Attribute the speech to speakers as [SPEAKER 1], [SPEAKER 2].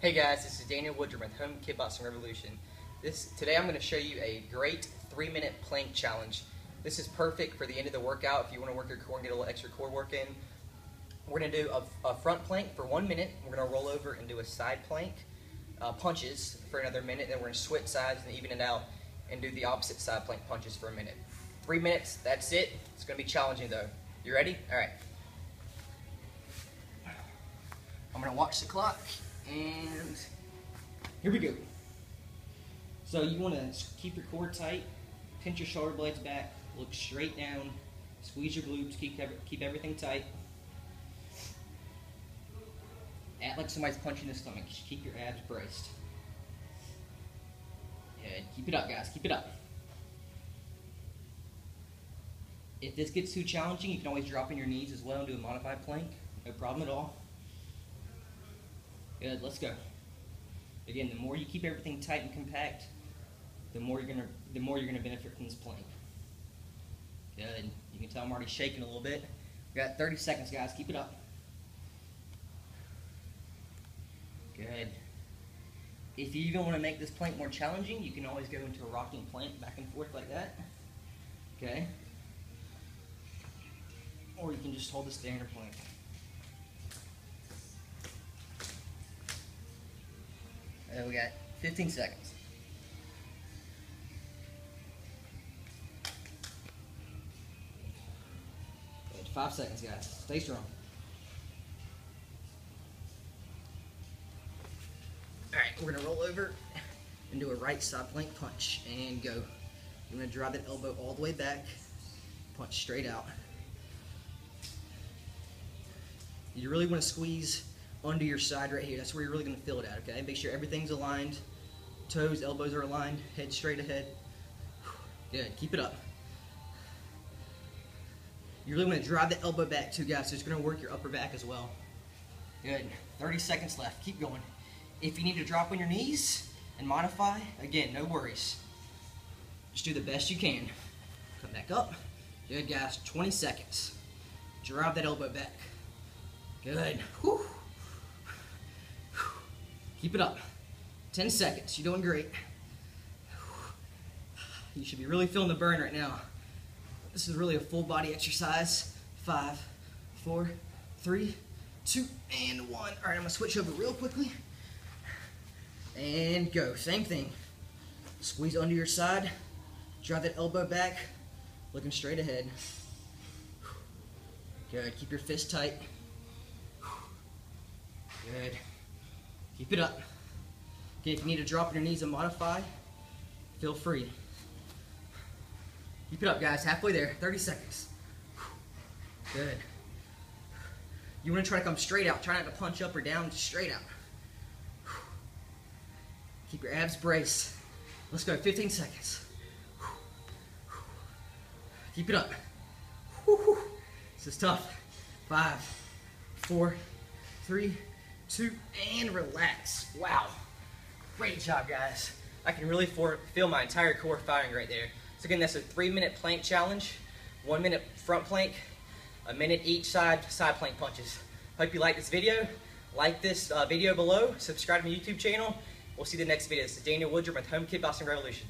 [SPEAKER 1] Hey guys, this is Daniel Woodrum with Home Kickboxing Revolution. This Today I'm going to show you a great 3 minute plank challenge. This is perfect for the end of the workout if you want to work your core and get a little extra core work in. We're going to do a, a, front plank for one minute. We're going to roll over and do a side plank, uh, punches for another minute. Then we're going to switch sides and even it out and do the opposite side plank punches for a minute. Three minutes, that's it. It's going to be challenging though. You ready? All right. I'm going to watch the clock. And here we go. So you want to keep your core tight, pinch your shoulder blades back, look straight down, squeeze your glutes, keep, keep everything tight. Act like somebody's punching the stomach. Keep your abs braced. Good. Keep it up, guys. Keep it up. If this gets too challenging, you can always drop in your knees as well and do a modified plank. No problem at all. Good, let's go. Again, the more you keep everything tight and compact, the more you're gonna the more you're gonna benefit from this plank. Good. You can tell I'm already shaking a little bit. We got 30 seconds, guys. Keep it up. Good. If you even want to make this plank more challenging, you can always go into a rocking plank back and forth like that. Okay. Or you can just hold the standard plank. And we got 15 seconds. Five seconds, guys. Stay strong. All right, we're gonna roll over and do a right side plank punch and go. You're gonna drive that elbow all the way back, punch straight out. You really wanna squeeze under your side right here. That's where you're really going to feel it at, okay? Make sure everything's aligned. Toes, elbows are aligned. Head straight ahead. Good. Keep it up. You're really want to drive the elbow back too, guys. So it's going to work your upper back as well. Good. 30 seconds left. Keep going. If you need to drop on your knees and modify, again, no worries. Just do the best you can. Come back up. Good, guys. 20 seconds. Drive that elbow back. Good. Whew. Keep it up. 10 seconds. You're doing great. You should be really feeling the burn right now. This is really a full body exercise. Five, four, three, two, and one. All right, I'm gonna switch over real quickly. And go. Same thing. Squeeze under your side. Drive that elbow back. Looking straight ahead. Good. Keep your fist tight. Good. Keep it up. Okay, if you need to drop your knees and modify, feel free. Keep it up, guys. Halfway there. 30 seconds. Good. You want to try to come straight out. Try not to punch up or down. Straight out. Keep your abs braced. Let's go. 15 seconds. Keep it up. This is tough. Five, four, three, two, and relax. Wow. Great job, guys. I can really feel my entire core firing right there. So again, that's a three minute plank challenge, one minute front plank, a minute each side, side plank punches. Hope you like this video. Like this uh, video below, subscribe to my YouTube channel. We'll see you the next video. This is Daniel Woodrum with Home Kickboxing Revolution.